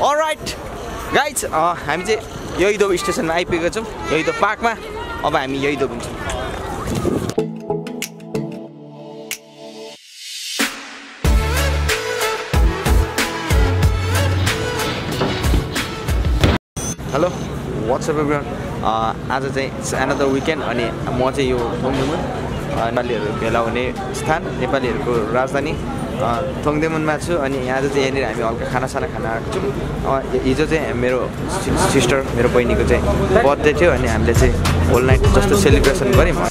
All right guys हामी चाहिँ यही दोब स्टेसनमा आइपुगेको छौँ। यही दोब पार्कमा। अब हामी यही दोब हुन्छौँ हेलो वाट्सएप एभ्रिवान आज चाहिँ एनदर विकेन्ड अनि म चाहिँ यो थोङदेमुन नेपालीहरू भेला हुने स्थान नेपालीहरूको राजधानी। थोङदेमुनमा छु अनि आज चाहिँ यहाँनिर हामी हल्का खानासाना खान आएको छौँ। हिजो चाहिँ मेरो सिस्टर मेरो बहिनीको चाहिँ बर्थडे थियो अनि हामीले चाहिँ होल नाइट जस्तो सेलिब्रेसन गऱ्यौँ।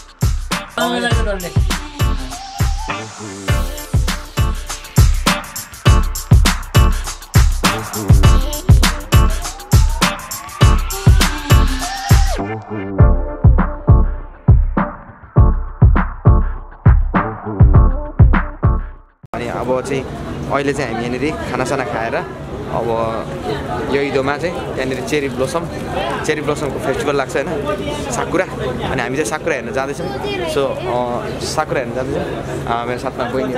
अब चाहिँ अहिले चाहिँ हामी यहाँनिर खानासाना खाएर अब यो इदोमा चाहिँ त्यहाँनिर चेरी ब्लोसम चेरी ब्लोसमको फेस्टिभल लाग्छ होइन साकुरा। अनि हामी चाहिँ साकुरा हेर्न जाँदैछौँ। सो साकुरा हेर्न जाँदैछौँ। मेरो साथमा बहिनी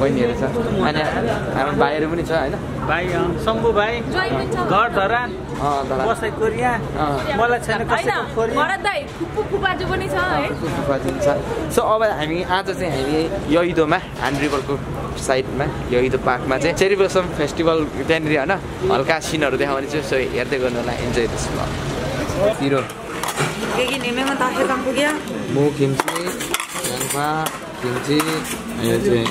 बहिनीहरू छ। अनि हाम्रो भाइहरू पनि छ होइन। भाइ शम्भु भाइ घर धरान बसाइ कोरिया। मलाई छैन पनि छ है। सो अब हामी आज चाहिँ हामी यहिदोमा ह्यान्ड रिभरको साइडमा यो इदो पार्कमा चाहिँ चेरिबसम फेस्टिभल त्यहाँनिर होइन हल्का सिनहरू देखाउने चाहिँ सो हेर्दै गर्नु होला इन्जोय त्यसमा हिरो म खिम्ची खिम्ची यो चाहिँ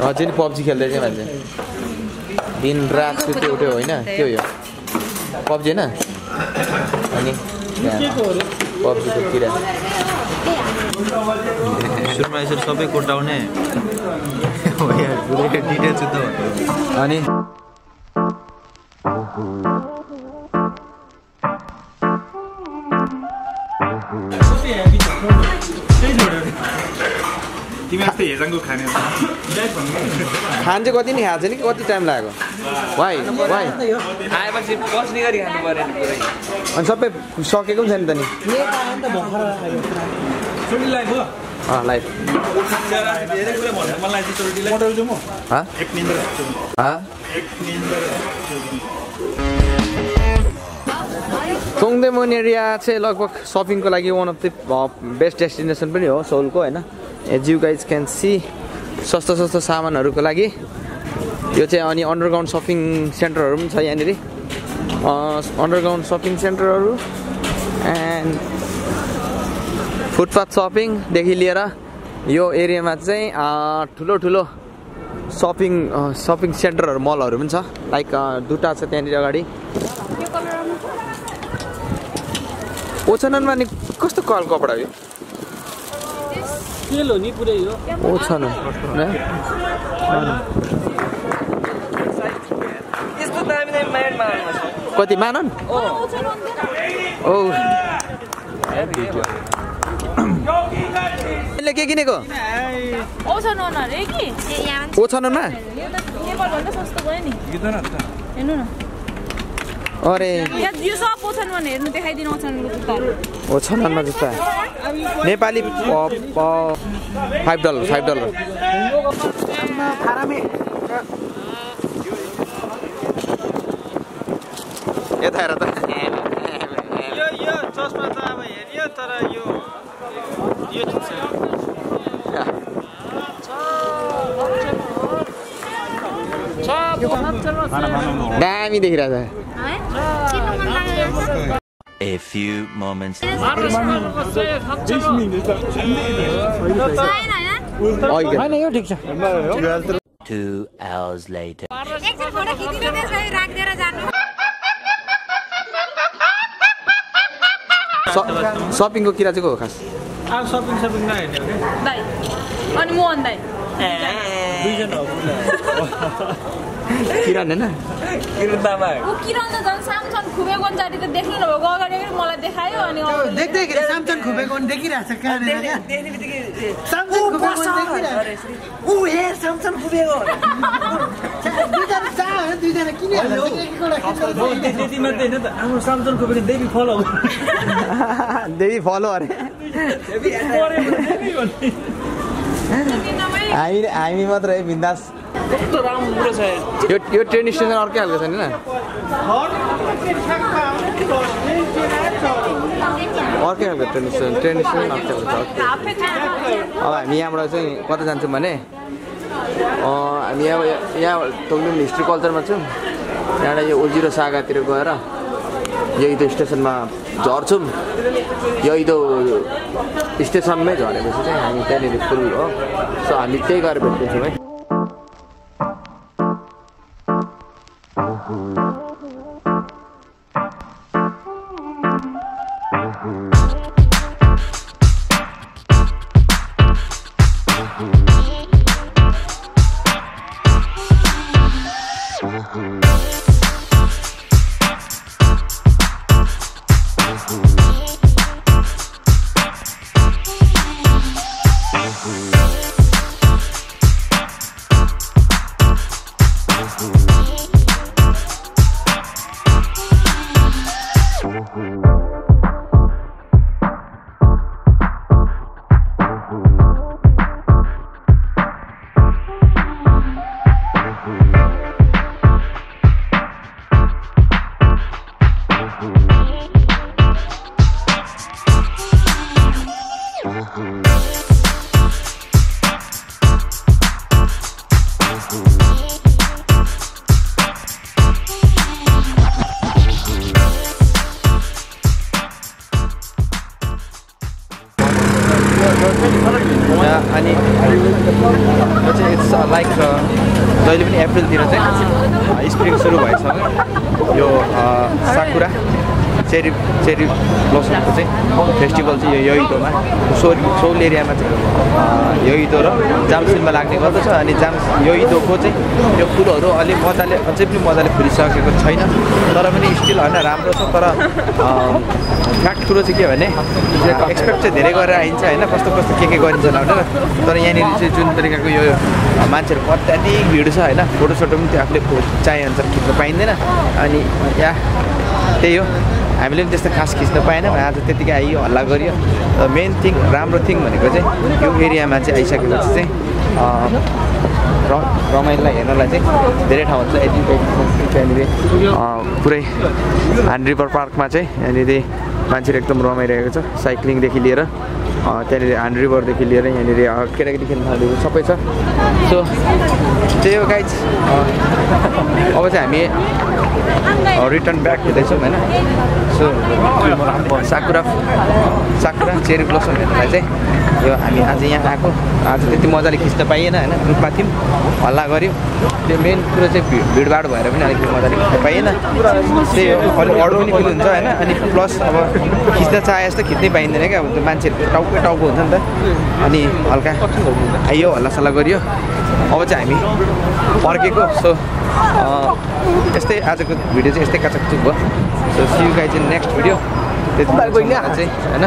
अझै पब्जी खेल्दै थिएँ मान्छे दिन रात सुत्यो उठ्यो होइन के हो यो पब्जी होइन अनि पब्जीको किरा सुरुमा यसरी सबै कोटाउने त अनि अस्ति हेजाङको खाने खान चाहिँ कति नै खाएको छ नि कति टाइम लाग्यो वाइ वाइ आएपछि बस्ने गरी खानु पऱ्यो अनि सबै सकेको पनि छैन त नि। चोटीलाई भयो अँ लाइट धेरै कुरा भन्नु मलाई चाहिँ चोटीलाई मोटर जाउँ म हा? एक निन्द्रा हा? एक निन्द्रा तोङदेमोन एरिया चाहिँ लगभग सपिङको लागि one of the best destination पनि हो सोलको होइन? As you guys can see सस्तो सस्तो सामानहरूको लागि यो चाहिँ अनि अन्डरग्राउन्ड सपिङ सेन्टरहरू पनि छ यहाँनिर। अन्डरग्राउन्ड सपिङ सेन्टरहरू एन्ड फुटपाथ सपिङदेखि लिएर यो एरियामा चाहिँ ठुलो ठुलो सपिङ सपिङ सेन्टरहरू मलहरू पनि छ। लाइक दुईवटा छ त्यहाँनिर अगाडि। ओछननमा नि कस्तो कल कपडा हो यो? तेल हो नि पुरै हो ओछन कति मानन ओ यसले के किनेको औषध अरे कि ओछनमा यो त नेपालभन्दा सस्तो भयो नि हेर्नु न अरे यो सब ओछनमा हेर्नु देखाइदिनु ओछनको जुत्ताहरू ओछनमा जुत्ता Nepali five dollar five dollar यता हेर त यो यो चस्मा त अब हेरियो तर यो यो ठिक छ दामी देखिरहेको छ A few moments two hours later. सपिङको किरा चाहिँ को हो खास सपिङ सपिङ नहेर्ने अनि मोहन दाई दुईजना हो किरण होइन किरण ऊ किरण त झन् सामसन खुबेको जाति त देख्नु नभएको अगाडि अगाडि मलाई देखायो अनि देख्दैखेरि सामचन खुबेको पनि देखिरहेको छ कहाँनिर क्या सामचन खुबेको पनि देखिरहेको ऊ हे सामसन हाम्रो सामसन पुगेको देवी फलो देवी फलो अरे हामी हामी मात्र है बिन्दास यो यो ट्रेन स्टेसन अर्कै खालको छ नि अर्कै खालको ट्रेन स्टेसन ट्रेन स्टेसन अर्कै खालको छ अब हामी यहाँबाट चाहिँ कता जान्छौँ भने हामी यहाँ यहाँ तोक्लिङ हिस्ट्री कल्चरमा छौँ यहाँबाट यो ओजिरो सागातिर गएर यही स्टेसनमा झर्छौँ। यही त स्टेसनमै झरेपछि चाहिँ हामी त्यहाँनिर फुल हो। सो हामी त्यही गरेर भेट्दैछौँ है। अनि यो चाहिँ इट्स लाइक जहिले पनि अप्रिलतिर चाहिँ स्प्रिङ सुरु भएसँगै यो साकुरा चेरी चेरी ब्लसमको चाहिँ फेस्टिभल चाहिँ यो योइदोमा सोल सोल एरियामा चाहिँ अ, योइदो र जामसिलमा लाग्ने गर्दछ। अनि जाम योइदोको चाहिँ यो फुलहरू अलिक मजाले अझै पनि मजाले फुलिसकेको छैन। तर पनि स्टिल होइन राम्रो छ। तर फ्याक्ट कुरो चाहिँ के भने? एक्सपेक्ट चाहिँ धेरै गरेर आइन्छ होइन? कस्तो कस्तो के के गरिन्छ होला भनेर। तर यहाँनिर चाहिँ जुन तरिकाको यो मान्छेहरूको अत्याधिक भिड छ होइन? फोटोसोटो पनि त्यो आफूले चाहेअनुसार खिच्न पाइँदैन। अनि या त्यही हो। हामीले पनि त्यस्तो खास खिच्न पाएनौँ आज त्यतिकै आइयो हल्ला गरियो। मेन थिङ राम्रो थिङ भनेको चाहिँ यो एरियामा चाहिँ आइसकेपछि चाहिँ र रमाइलोलाई हेर्नलाई चाहिँ धेरै ठाउँहरू छ एजुकेट त्यहाँनिर पुरै हान्ड रिभर पार्कमा चाहिँ यहाँनिर मान्छेहरू एकदम रमाइरहेको छ। साइक्लिङदेखि लिएर त्यहाँनिर हान्ड रिभरदेखि लिएर यहाँनिर केटाकेटी खेल्ने ठाउँहरू सबै छ। सो त्यही हो गाइज अब चाहिँ हामी रिटर्न ब्याक हुँदैछौँ होइन? So sakura sakura cherry blossom हेर्नलाई चाहिँ यो हामी आज यहाँ आएको। आज त्यति मजाले खिच्न पाइएन होइन? ग्रुपमा थियौँ हल्ला गऱ्यौँ। त्यो मेन कुरो चाहिँ भि- भिडभाड भएर पनि अलिकति मजाले खिच्न पाइएन। त्यही हो अलिक अरू पनि फिल हुन्छ होइन? अनि प्लस अब खिच्न चाहे जस्तो खिच्नै पाइँदैन क्या अब त्यो मान्छेहरूको टाउकै टाउको हुन्छ नि त। अनि हल्का आइयो हल्लासल्ला गरियो। अब चाहिँ हामी फर्केको। सो यस्तै आजको भिडियो चाहिँ यस्तै काचकचुक भयो। सो सियु गाई चाहिँ नेक्स्ट भिडियो त्यति दिनसम्मलाई चाहिँ होइन?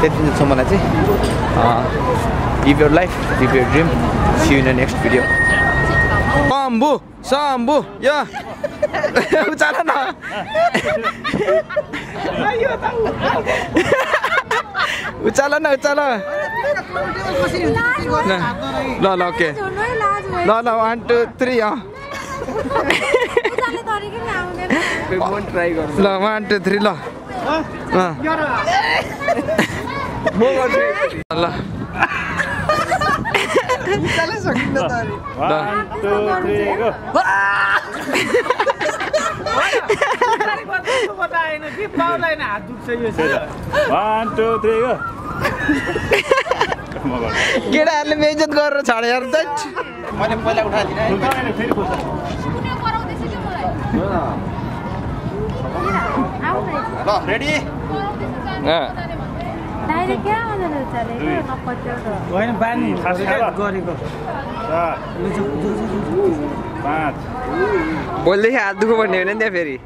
त्यति दिनसम्मलाई चाहिँ। Give your life give your dream see you in next video Shambhu Shambhu यो। उचाल न। उचाल न उचाल ल ल ओके। ल ल वान टू थ्री अँ। ल वान टू थ्री ल। ल हात दुख्छ यो केटाहरूले बेइज्जत गरेर छाडे यार दैट मैले पहिला खोज्छ ल रेडी होइन बानी। गरेको भोलिदेखि हात दुःख भन्ने होइन नि त्यहाँ फेरि